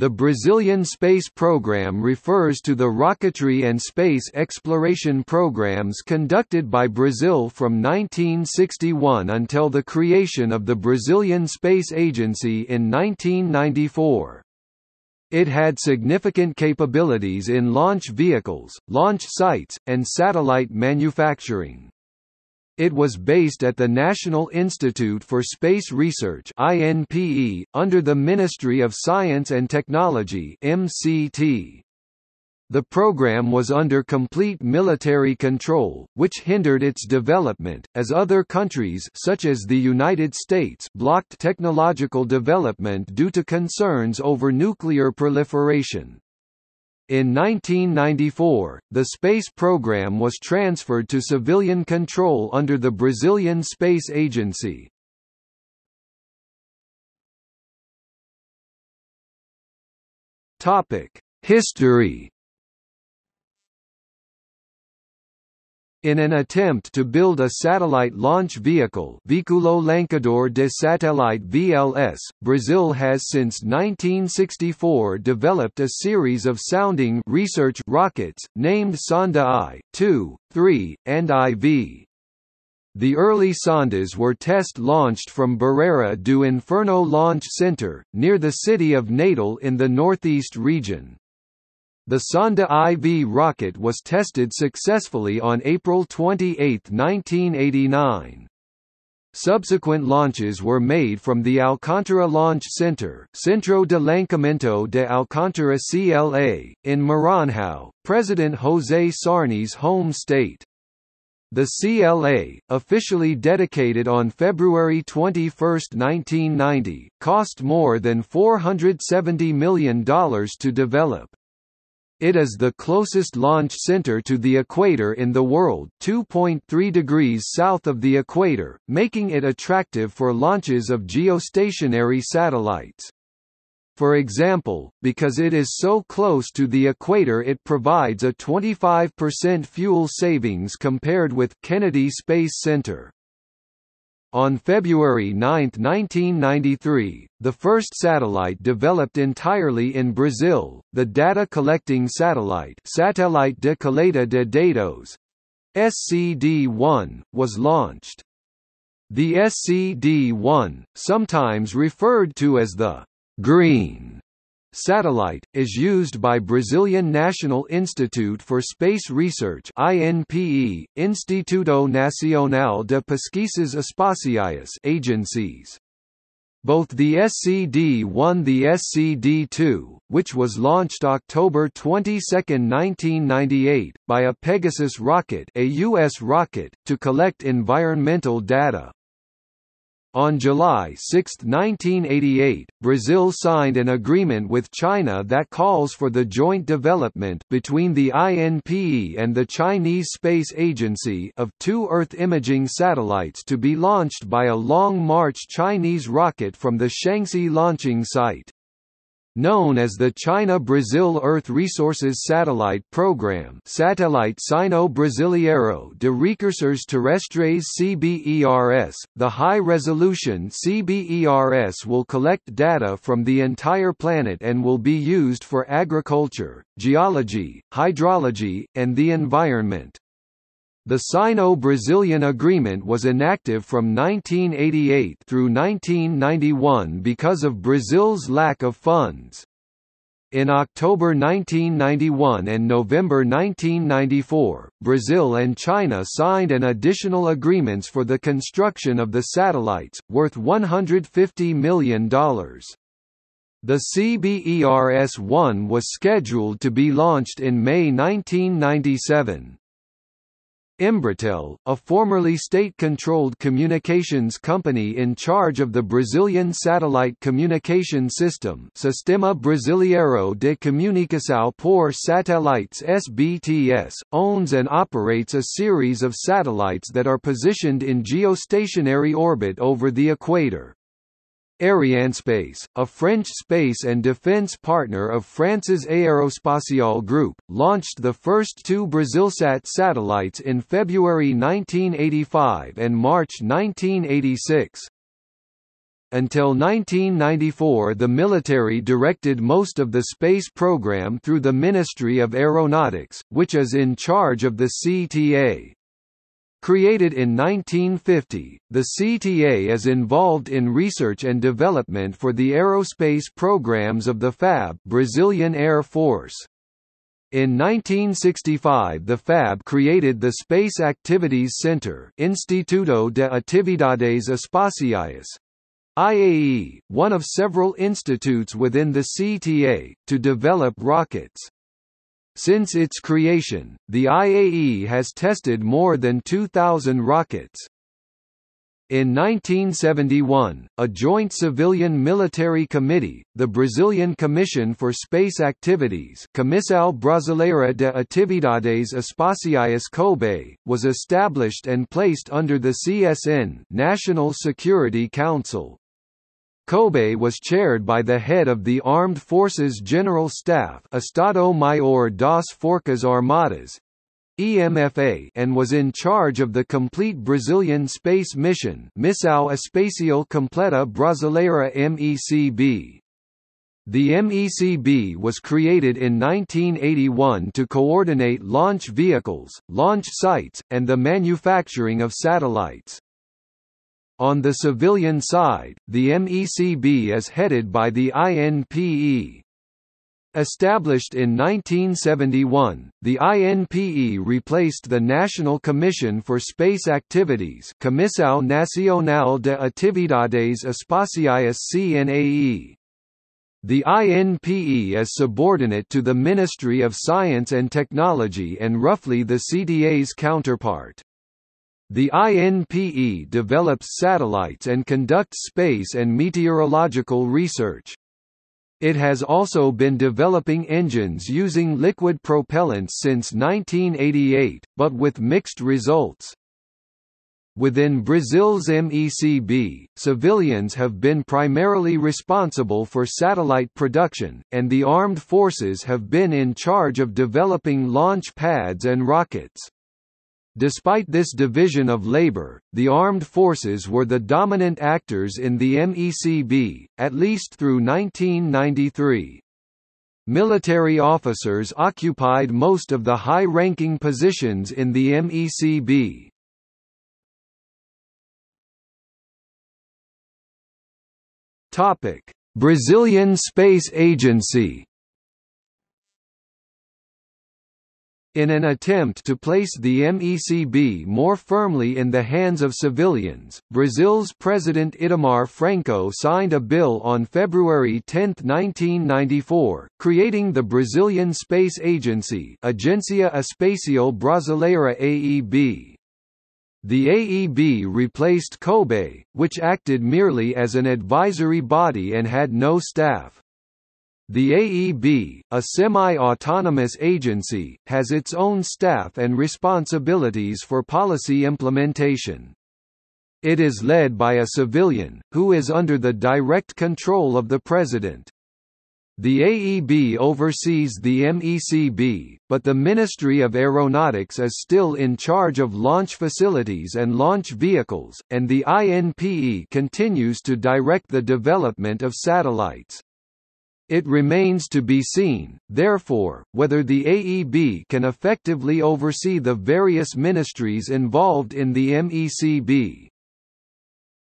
The Brazilian space program refers to the rocketry and space exploration programs conducted by Brazil from 1961 until the creation of the Brazilian Space Agency in 1994. It had significant capabilities in launch vehicles, launch sites, and satellite manufacturing. It was based at the National Institute for Space Research INPE, under the Ministry of Science and Technology MCT. The program was under complete military control, which hindered its development, as other countries such as the United States blocked technological development due to concerns over nuclear proliferation. In 1994, the space program was transferred to civilian control under the Brazilian Space Agency. History In an attempt to build a satellite launch vehicle Veículo Lançador de Satélite VLS, Brazil has since 1964 developed a series of sounding research rockets, named Sonda I, II, III, and IV. The early sondas were test-launched from Barreira do Inferno Launch Center, near the city of Natal in the northeast region. The Sonda IV rocket was tested successfully on April 28, 1989. Subsequent launches were made from the Alcântara Launch Center Centro de Lançamento de Alcântara CLA, in Maranhão, President José Sarney's home state. The CLA, officially dedicated on February 21, 1990, cost more than $470 million to develop. It is the closest launch center to the equator in the world 2.3 degrees south of the equator, making it attractive for launches of geostationary satellites. For example, because it is so close to the equator it provides a 25% fuel savings compared with Kennedy Space Center. On February 9, 1993, the first satellite developed entirely in Brazil, the data collecting satellite Satellite de Coleta de Dados SCD-1, was launched. The SCD-1, sometimes referred to as the «green» Satellite, is used by Brazilian National Institute for Space Research INPE, Instituto Nacional de Pesquisas Espaciais agencies. Both the SCD-1 the SCD-2, which was launched October 22, 1998, by a Pegasus rocket a U.S. rocket, to collect environmental data. On July 6, 1988, Brazil signed an agreement with China that calls for the joint development between the INPE and the Chinese Space Agency of two Earth imaging satellites to be launched by a Long March Chinese rocket from the Shaanxi launching site. Known as the China-Brazil Earth Resources Satellite Program Satellite Sino Brasileiro de Recursos Terrestres CBERS, the high-resolution CBERS will collect data from the entire planet and will be used for agriculture, geology, hydrology, and the environment. The Sino-Brazilian agreement was inactive from 1988 through 1991 because of Brazil's lack of funds. In October 1991 and November 1994, Brazil and China signed an additional agreements for the construction of the satellites, worth $150 million. The CBERS-1 was scheduled to be launched in May 1997. Embratel, a formerly state-controlled communications company in charge of the Brazilian satellite communication system Sistema Brasileiro de Comunicação por Satélites SBTS, owns and operates a series of satellites that are positioned in geostationary orbit over the equator. Arianespace, a French space and defense partner of France's Aérospatiale Group, launched the first two Brasilsat satellites in February 1985 and March 1986. Until 1994 the military directed most of the space program through the Ministry of Aeronautics, which is in charge of the CTA. Created in 1950, the CTA is involved in research and development for the aerospace programs of the FAB Brazilian Air Force. In 1965 the FAB created the Space Activities Center Instituto de Atividades Espaciais, IAE, one of several institutes within the CTA, to develop rockets. Since its creation, the IAE has tested more than 2,000 rockets. In 1971, a joint civilian-military committee, the Brazilian Commission for Space Activities Comissão Brasileira de Atividades Espaciais COBE, was established and placed under the CSN National Security Council. COBE was chaired by the head of the Armed Forces General Staff Estado-Maior das Forças Armadas, EMFA and was in charge of the complete Brazilian space mission Missão Espacial Completa Brasileira MECB. The MECB was created in 1981 to coordinate launch vehicles, launch sites, and the manufacturing of satellites. On the civilian side, the MECB is headed by the INPE. Established in 1971, the INPE replaced the National Commission for Space Activities Comissão Nacional de Atividades Espaciais CNAE. The INPE is subordinate to the Ministry of Science and Technology and roughly the CTA's counterpart. The INPE develops satellites and conducts space and meteorological research. It has also been developing engines using liquid propellants since 1988, but with mixed results. Within Brazil's MECB, civilians have been primarily responsible for satellite production, and the armed forces have been in charge of developing launch pads and rockets. Despite this division of labor, the armed forces were the dominant actors in the MECB, at least through 1993. Military officers occupied most of the high-ranking positions in the MECB. Brazilian Space Agency In an attempt to place the MECB more firmly in the hands of civilians, Brazil's President Itamar Franco signed a bill on February 10, 1994, creating the Brazilian Space Agency Agência Espacial Brasileira AEB. The AEB replaced COBE, which acted merely as an advisory body and had no staff. The AEB, a semi-autonomous agency, has its own staff and responsibilities for policy implementation. It is led by a civilian, who is under the direct control of the President. The AEB oversees the MECB, but the Ministry of Aeronautics is still in charge of launch facilities and launch vehicles, and the INPE continues to direct the development of satellites. It remains to be seen, therefore, whether the AEB can effectively oversee the various ministries involved in the MECB.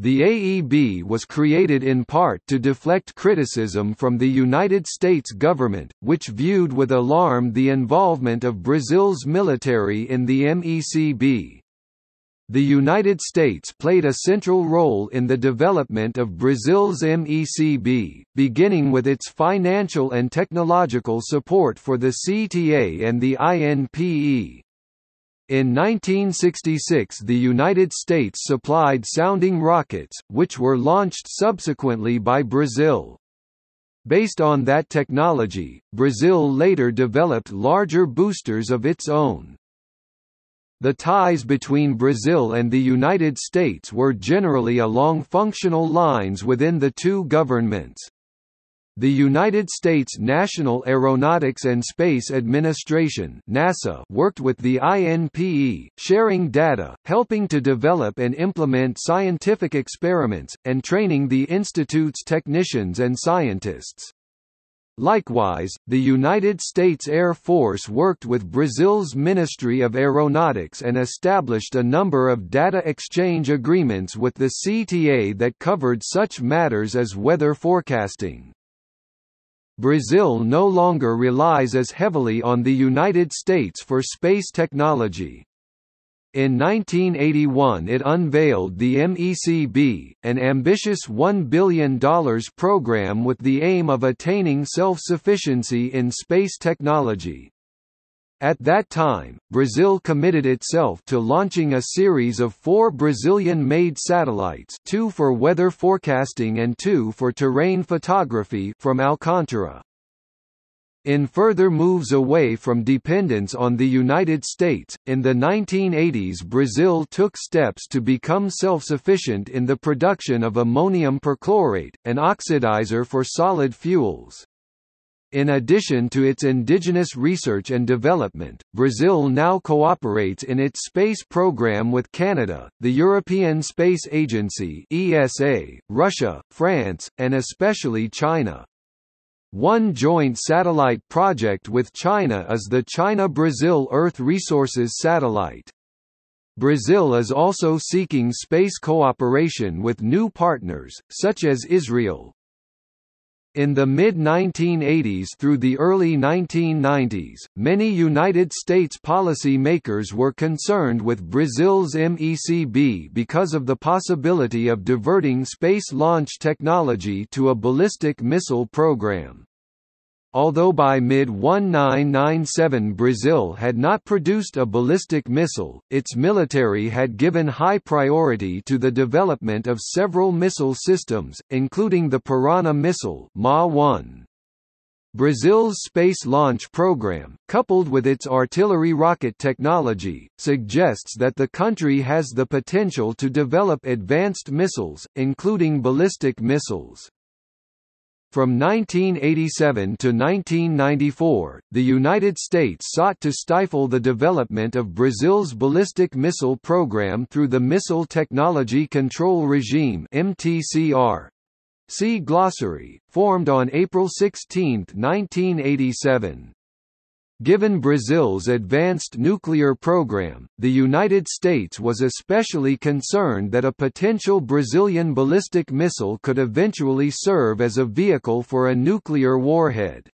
The AEB was created in part to deflect criticism from the United States government, which viewed with alarm the involvement of Brazil's military in the MECB. The United States played a central role in the development of Brazil's MECB, beginning with its financial and technological support for the CTA and the INPE. In 1966 the United States supplied sounding rockets, which were launched subsequently by Brazil. Based on that technology, Brazil later developed larger boosters of its own. The ties between Brazil and the United States were generally along functional lines within the two governments. The United States National Aeronautics and Space Administration NASA worked with the INPE, sharing data, helping to develop and implement scientific experiments, and training the institute's technicians and scientists. Likewise, the United States Air Force worked with Brazil's Ministry of Aeronautics and established a number of data exchange agreements with the CTA that covered such matters as weather forecasting. Brazil no longer relies as heavily on the United States for space technology. In 1981 it unveiled the MECB, an ambitious $1 billion program with the aim of attaining self-sufficiency in space technology. At that time, Brazil committed itself to launching a series of four Brazilian-made satellites two for weather forecasting and two for terrain photography from Alcantara. In further moves away from dependence on the United States, in the 1980s Brazil took steps to become self-sufficient in the production of ammonium perchlorate, an oxidizer for solid fuels. In addition to its indigenous research and development, Brazil now cooperates in its space program with Canada, the European Space Agency (ESA), Russia, France, and especially China. One joint satellite project with China is the China-Brazil Earth Resources Satellite. Brazil is also seeking space cooperation with new partners, such as Israel, in the mid-1980s through the early 1990s, many United States policy makers were concerned with Brazil's MECB because of the possibility of diverting space launch technology to a ballistic missile program. Although by mid-1997 Brazil had not produced a ballistic missile, its military had given high priority to the development of several missile systems, including the Piranha missile MA-1. Brazil's space launch program, coupled with its artillery rocket technology, suggests that the country has the potential to develop advanced missiles, including ballistic missiles. From 1987 to 1994, the United States sought to stifle the development of Brazil's ballistic missile program through the Missile Technology Control Regime (MTCR). See glossary, formed on April 16, 1987. Given Brazil's advanced nuclear program, the United States was especially concerned that a potential Brazilian ballistic missile could eventually serve as a vehicle for a nuclear warhead.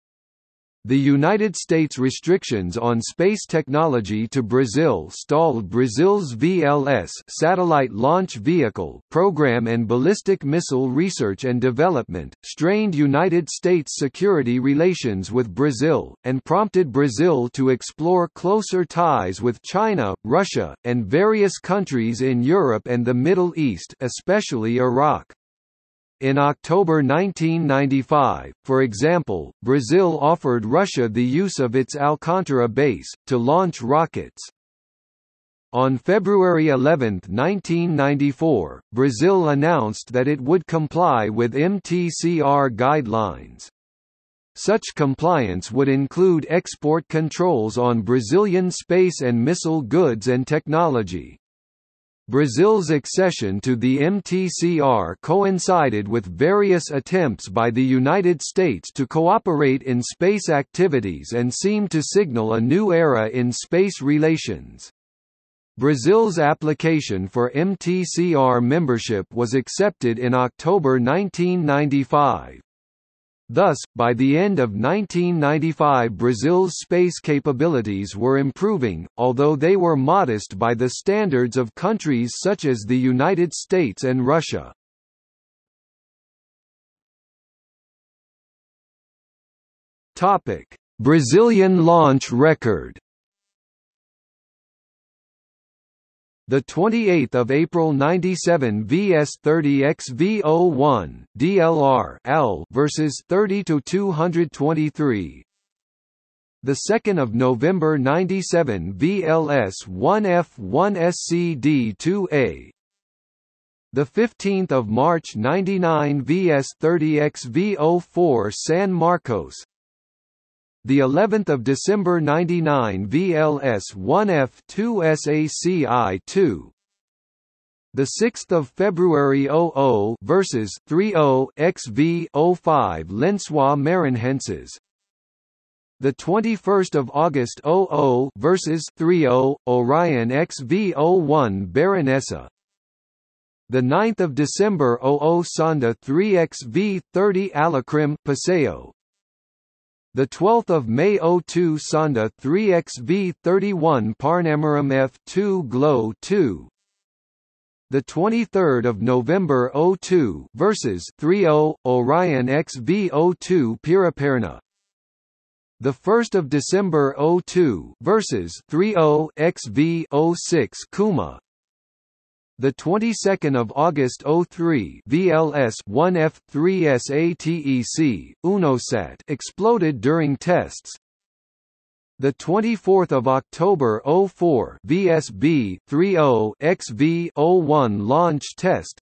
The United States' restrictions on space technology to Brazil stalled Brazil's VLS satellite launch vehicle program and ballistic missile research and development, strained United States security relations with Brazil, and prompted Brazil to explore closer ties with China, Russia, and various countries in Europe and the Middle East especially Iraq. In October 1995, for example, Brazil offered Russia the use of its Alcantara base, to launch rockets. On February 11, 1994, Brazil announced that it would comply with MTCR guidelines. Such compliance would include export controls on Brazilian space and missile goods and technology. Brazil's accession to the MTCR coincided with various attempts by the United States to cooperate in space activities and seemed to signal a new era in space relations. Brazil's application for MTCR membership was accepted in October 1995. Thus, by the end of 1995 Brazil's space capabilities were improving, although they were modest by the standards of countries such as the United States and Russia. Brazilian launch record The 28th of April 97 VS30 XV01 DLR L versus 30 to 223. The 2nd of November 97 VLS 1F1 SCD2A The 15th of March 99 VS30XV04 San Marcos. The 11th of December 99 VLS1F2 SACI2. The 6th of February 00 versus 30 XV05 Lençóis Maranhenses. The 21st of August 00 versus 30 Orion XV01 Baronessa the 9th of December 00 Sonda 3XV30 Alacrim Paseo the 12th of May 02 Sonda 3XV31 Parnamirim F2 Glow 2 the 23rd of November 02 versus 30 Orion XV02 Piraperna the 1st of December 02 versus 30 XV06 Kuma the 22nd of August 03 VLS 1F3 SATEC UNOSAT exploded during tests. The 24th of October 04 VSB 30 XV01 launch test.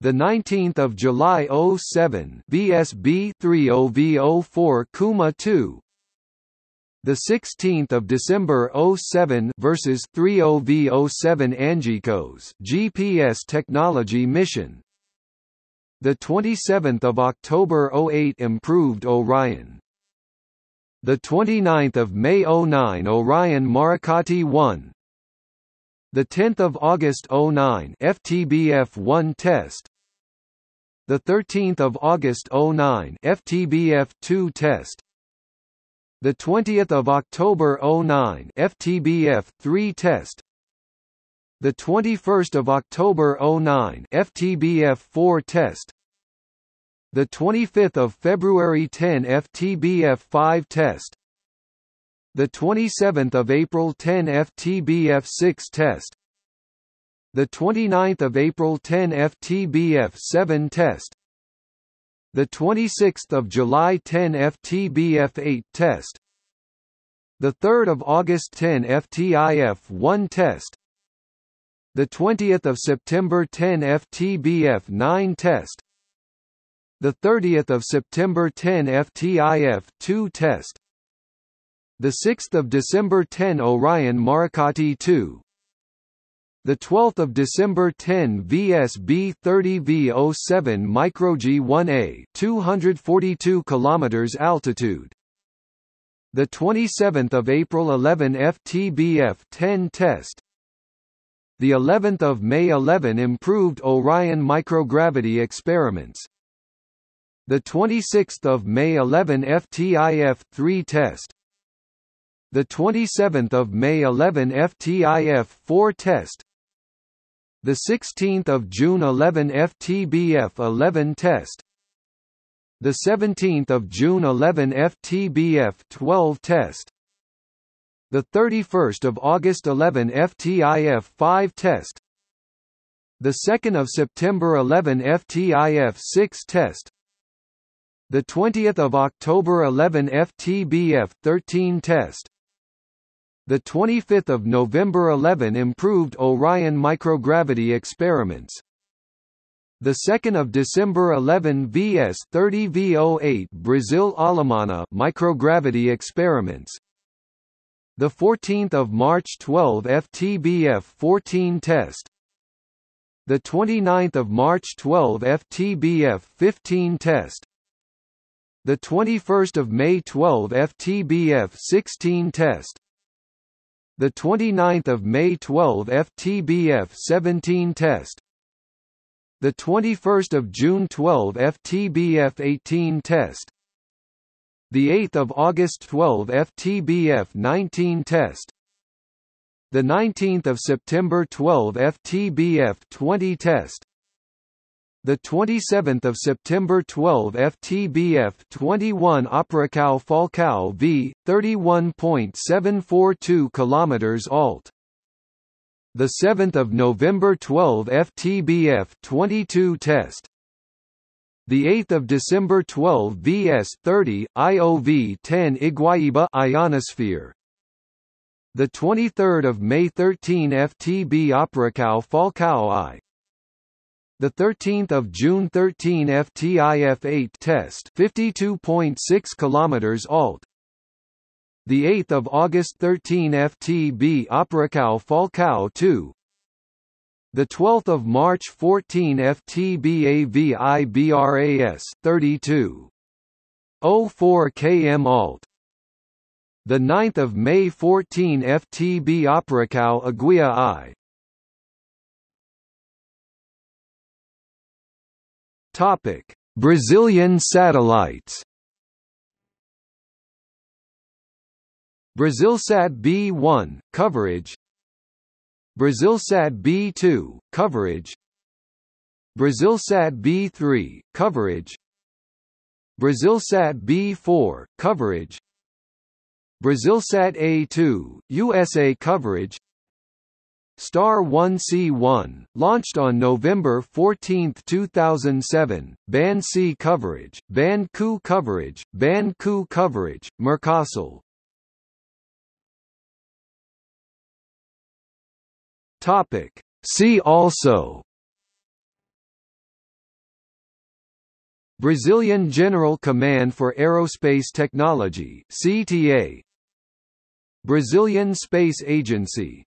The 19th of July 07 VSB 30V04 Kuma 2 the 16th of December 07 versus 30V07 Angicos GPS technology mission. The 27th of October 08 improved Orion. The 29th of May 09 Orion Maracati 1. The 10th of August 09 FTBF1 test. The 13th of August 09 FTBF2 test the 20th of October 09 FTBF 3 test. The 21st of October 09 FTBF 4 test. The 25th of February 10 FTBF 5 test. The 27th of April 10 FTBF 6 test. The 29th of April 10 FTBF 7 test the 26th of July 10 FTBF8 test. The 3rd of August 10 FTIF1 test. The 20th of September 10 FTBF9 test. The 30th of September 10 FTIF2 test. The 6th of December 10 Orion Maracati 2 the 12th of December 10 VSB 30 V07 Micro G1A 242 kilometers altitude. The 27th of April 11 FTBF 10 test. The 11th of May 11 improved Orion microgravity experiments. The 26th of May 11 FTIF 3 test. The 27th of May 11 FTIF 4 test the 16th of June 11 FTBF 11 test. The 17th of June 11 FTBF 12 test. The 31st of August 11 FTIF 5 test. The 2nd of September 11 FTIF 6 test. The 20th of October 11 FTBF 13 test the 25th of November 11 improved Orion microgravity experiments. The 2nd of December 11 VS 30 V08 Brazil Alemana microgravity experiments. The 14th of March 12 FTBF 14 test. The 29th of March 12 FTBF 15 test. The 21st of May 12 FTBF 16 test the 29th of May 12 FTBF 17 test the 21st of June 12 FTBF 18 test the 8th of August 12 FTBF 19 test the 19th of September 12 FTBF 20 test the 27th of September 12 FTBF 21 Operacao Falcao V 31.742 kilometers alt. The 7th of November 12 FTBF 22 test. The 8th of December 12 VS 30 IOV 10 Iguaiba ionosphere. The 23rd of May 13 FTB Operacao Falcao I the 13th of June 13 FTIF-8 test 52.6 kilometers alt. The 8th of August 13 FTB Operacao Falcao 2 the 12th of March 14 FTBAVIBRAS 32 04 km alt. The 9th of May 14 FTB Operacao Aguia I Topic. Brazilian satellites. Brasilsat B1 coverage. Brasilsat B2 coverage. Brasilsat B3 coverage. Brasilsat B4 coverage. Brasilsat A2 USA coverage Star 1C1, launched on November 14, 2007, Band C coverage, Band Ku coverage, Band Ku coverage, Mercosur. Topic. See also Brazilian General Command for Aerospace Technology CTA Brazilian Space Agency